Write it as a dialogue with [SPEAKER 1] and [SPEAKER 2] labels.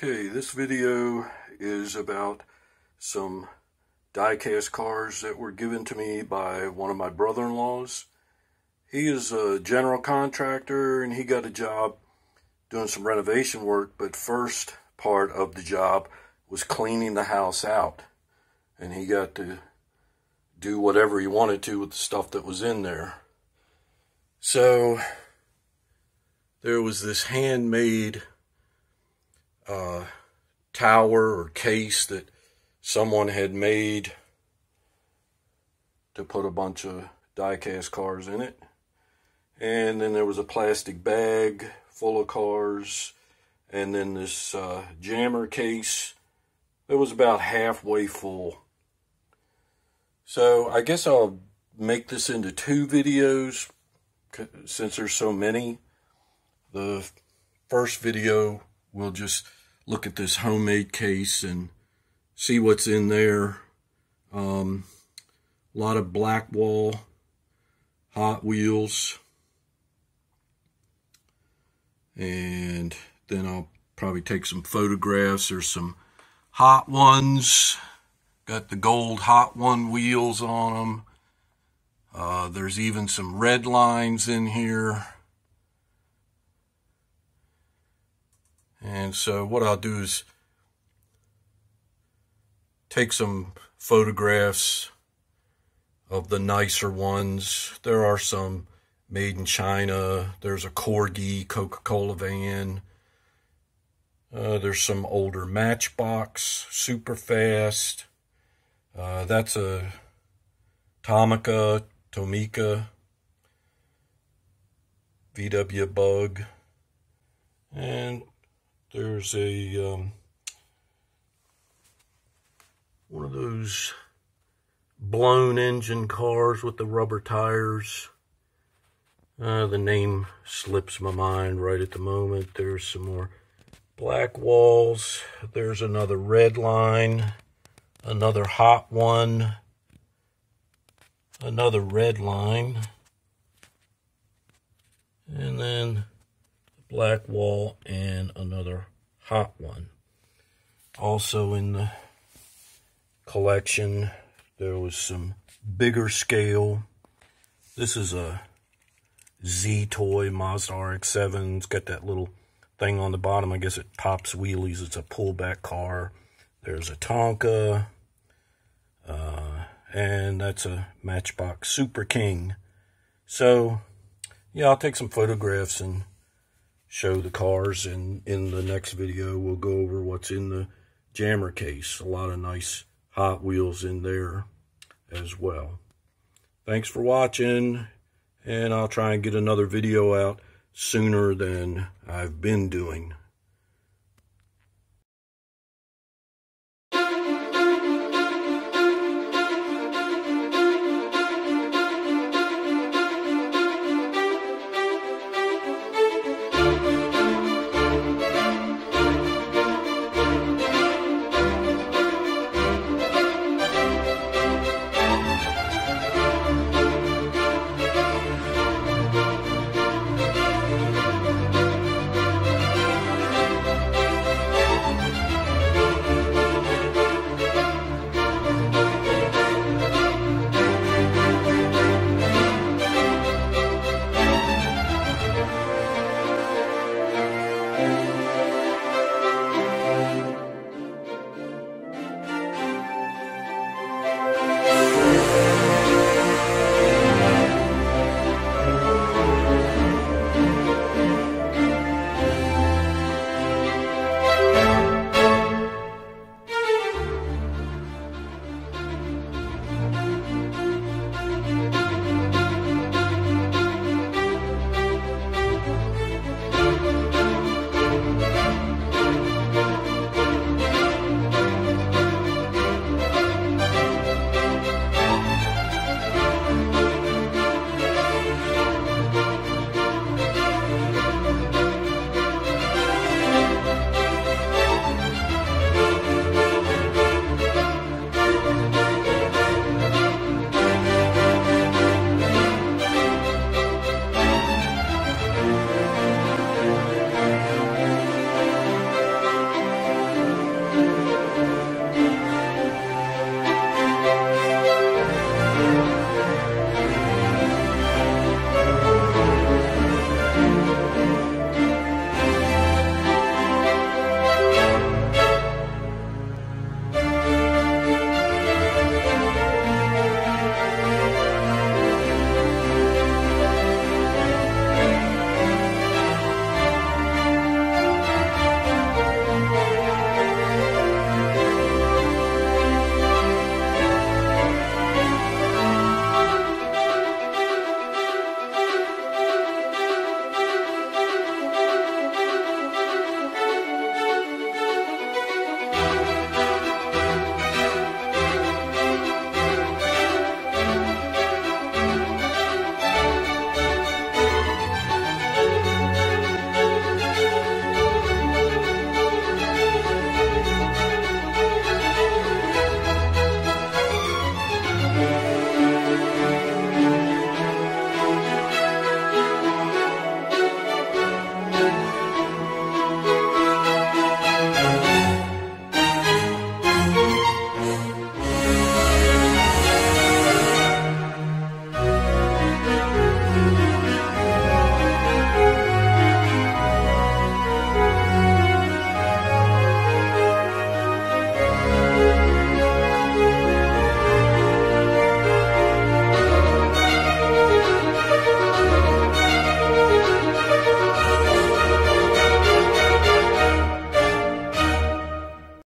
[SPEAKER 1] Okay, this video is about some die-cast cars that were given to me by one of my brother-in-laws. He is a general contractor and he got a job doing some renovation work, but first part of the job was cleaning the house out. And he got to do whatever he wanted to with the stuff that was in there. So there was this handmade uh, tower or case that someone had made to put a bunch of die-cast cars in it. And then there was a plastic bag full of cars. And then this uh, jammer case that was about halfway full. So I guess I'll make this into two videos since there's so many. The first video will just look at this homemade case and see what's in there. Um, a lot of Blackwall, Hot Wheels, and then I'll probably take some photographs. There's some Hot Ones, got the gold Hot One wheels on them. Uh, there's even some red lines in here. And so what I'll do is take some photographs of the nicer ones. There are some made in China. There's a Corgi Coca-Cola van. Uh, there's some older Matchbox, super fast. Uh, that's a Tomica, Tomica, VW Bug. And there's a um, one of those blown engine cars with the rubber tires. Uh, the name slips my mind right at the moment. There's some more black walls. There's another red line. Another hot one. Another red line. And then Blackwall and another hot one. Also in the collection, there was some bigger scale. This is a Z-Toy Mazda RX-7. It's got that little thing on the bottom. I guess it pops wheelies. It's a pullback car. There's a Tonka. Uh, and that's a Matchbox Super King. So, yeah, I'll take some photographs and show the cars and in the next video. We'll go over what's in the jammer case. A lot of nice hot wheels in there as well. Thanks for watching and i'll try and get another video out sooner than i've been doing